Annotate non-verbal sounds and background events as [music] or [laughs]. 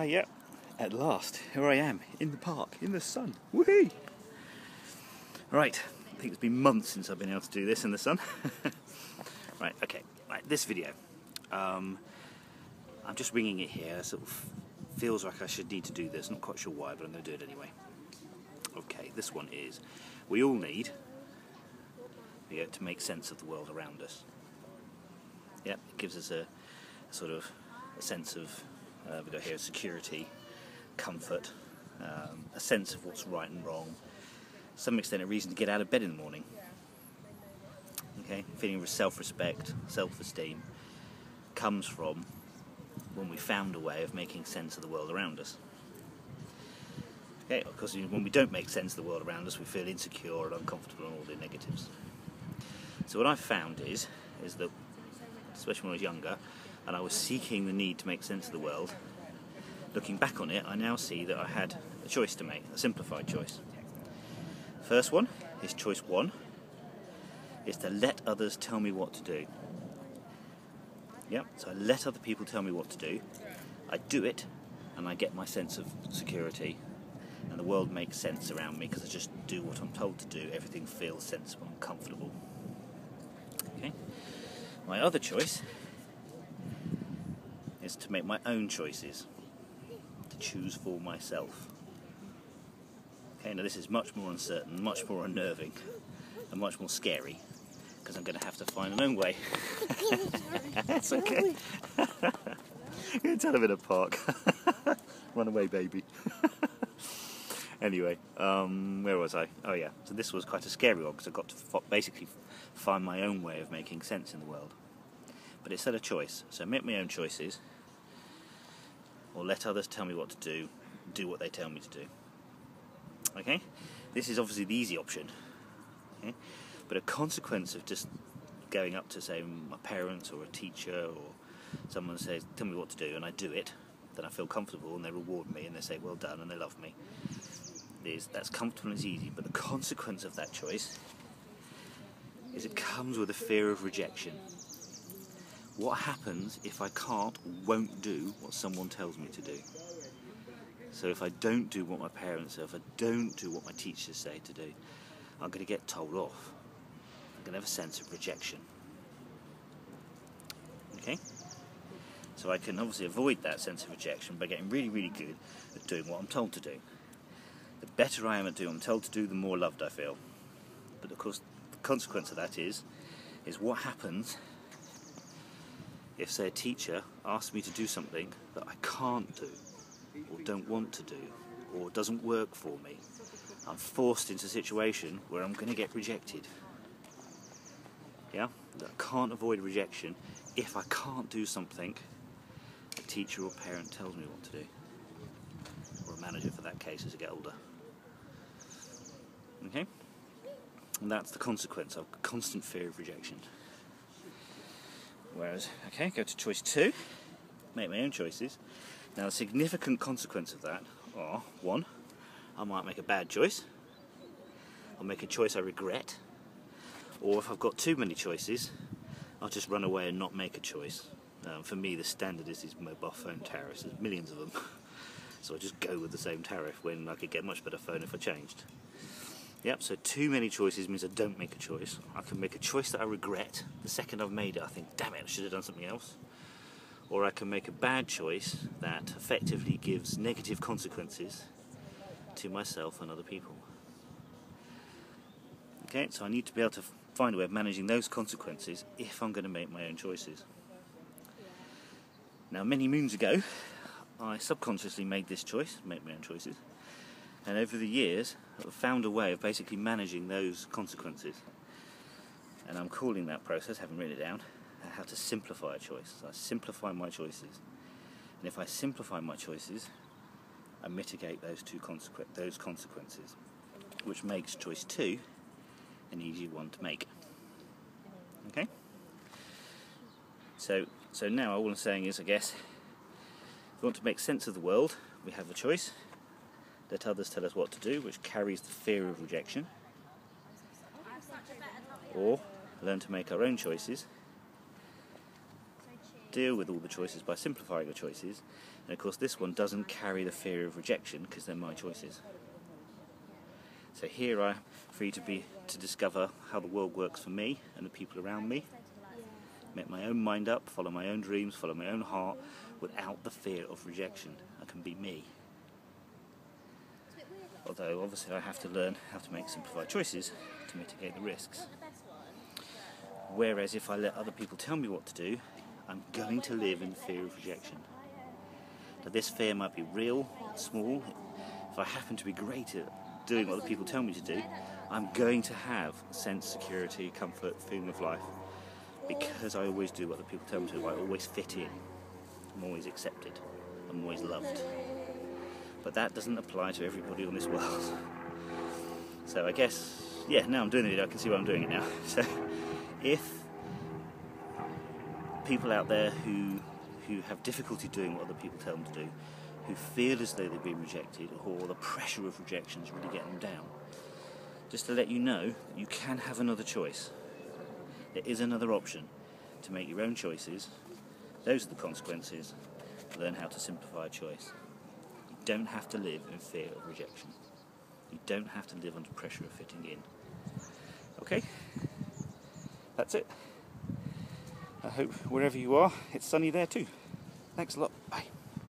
Oh, yeah, at last, here I am in the park, in the sun. Woohoo! Right, I think it's been months since I've been able to do this in the sun. [laughs] right, okay, right, this video. Um, I'm just winging it here, sort of feels like I should need to do this, not quite sure why, but I'm going to do it anyway. Okay, this one is we all need you know, to make sense of the world around us. Yeah, it gives us a, a sort of a sense of uh, we got here security, comfort, um, a sense of what's right and wrong, some extent a reason to get out of bed in the morning. Okay, feeling of self-respect, self-esteem comes from when we found a way of making sense of the world around us. Okay, because when we don't make sense of the world around us, we feel insecure and uncomfortable and all the negatives. So what I've found is, is that, especially when I was younger, and I was seeking the need to make sense of the world, looking back on it, I now see that I had a choice to make, a simplified choice. First one is choice one, is to let others tell me what to do. Yep, so I let other people tell me what to do, I do it, and I get my sense of security, and the world makes sense around me because I just do what I'm told to do, everything feels sensible and comfortable. Okay? My other choice is to make my own choices, to choose for myself. Okay, now this is much more uncertain, much more unnerving, and much more scary because I'm going to have to find my own way. [laughs] That's okay. [laughs] You're going to tell him in a park. [laughs] Run away, baby. anyway, um, where was I? Oh yeah, so this was quite a scary one because I got to basically find my own way of making sense in the world. But it's still a choice, so make my own choices, or let others tell me what to do, do what they tell me to do. Okay? This is obviously the easy option. Okay? But a consequence of just going up to, say, my parents or a teacher or someone says, tell me what to do, and I do it, then I feel comfortable and they reward me and they say, well done, and they love me. Is that's comfortable and it's easy, but the consequence of that choice is it comes with a fear of rejection. What happens if I can't won't do what someone tells me to do? So if I don't do what my parents say, if I don't do what my teachers say to do, I'm going to get told off. I'm going to have a sense of rejection. Okay? So I can obviously avoid that sense of rejection by getting really, really good at doing what I'm told to do. The better I am at doing what I'm told to do, the more loved I feel. But of course, the consequence of that is, is what happens if, say, a teacher asks me to do something that I can't do, or don't want to do, or doesn't work for me. I'm forced into a situation where I'm going to get rejected. Yeah? I can't avoid rejection if I can't do something a teacher or parent tells me what to do. Or a manager for that case as I get older. Okay? And that's the consequence of constant fear of rejection. Whereas, okay, go to choice two, make my own choices. Now, the significant consequence of that are one, I might make a bad choice, I'll make a choice I regret, or if I've got too many choices, I'll just run away and not make a choice. Um, for me, the standard is these mobile phone tariffs, there's millions of them. [laughs] so I just go with the same tariff when I could get much better phone if I changed. Yep, so too many choices means I don't make a choice. I can make a choice that I regret. The second I've made it, I think, damn it, I should have done something else. Or I can make a bad choice that effectively gives negative consequences to myself and other people. Okay, so I need to be able to find a way of managing those consequences if I'm going to make my own choices. Now, many moons ago, I subconsciously made this choice, make my own choices, and over the years, I've found a way of basically managing those consequences. And I'm calling that process, haven't written it down, how to simplify a choice. So I simplify my choices. And if I simplify my choices, I mitigate those two consequ- those consequences, which makes choice two an easy one to make. Okay? So, so now all I'm saying is, I guess, if we want to make sense of the world, we have a choice let others tell us what to do, which carries the fear of rejection, or learn to make our own choices, deal with all the choices by simplifying the choices. And of course, this one doesn't carry the fear of rejection because they're my choices. So here I'm free to be to discover how the world works for me and the people around me. Make my own mind up, follow my own dreams, follow my own heart, without the fear of rejection. I can be me. Although obviously I have to learn how to make simplified choices to mitigate the risks. Whereas if I let other people tell me what to do, I'm going to live in fear of rejection. Now this fear might be real, small. If I happen to be great at doing what the people tell me to do, I'm going to have sense, security, comfort, feeling of life because I always do what the people tell me to. I always fit in. I'm always accepted. I'm always loved. But that doesn't apply to everybody on this world. So I guess, yeah, now I'm doing the video, I can see why I'm doing it now. [laughs] So if people out there who who have difficulty doing what other people tell them to do, who feel as though they've been rejected, or the pressure of rejection is really getting them down, just to let you know, you can have another choice. There is another option to make your own choices. Those are the consequences. Learn how to simplify a choice. You don't have to live in fear of rejection. You don't have to live under pressure of fitting in. Okay? That's it. I hope wherever you are, it's sunny there too. Thanks a lot. Bye.